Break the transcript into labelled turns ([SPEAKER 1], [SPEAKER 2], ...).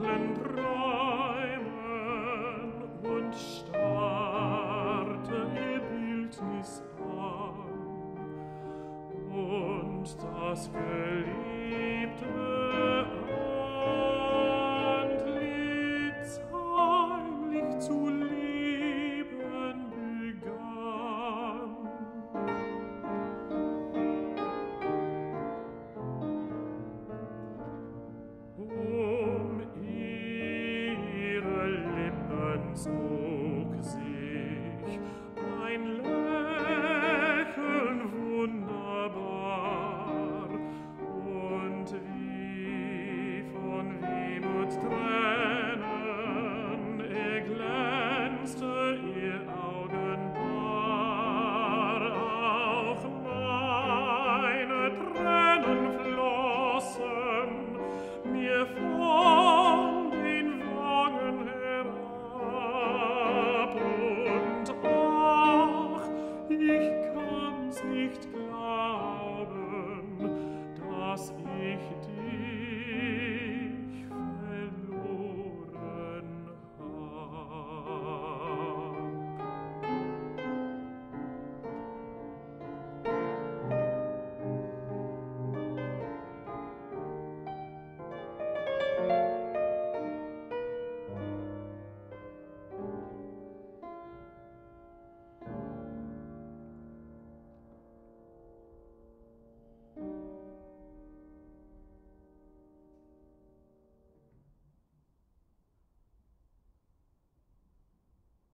[SPEAKER 1] dunklen Träumen und starrte ihr Bildnis an. Und das Geliebte wunderbar und wie von Wehmut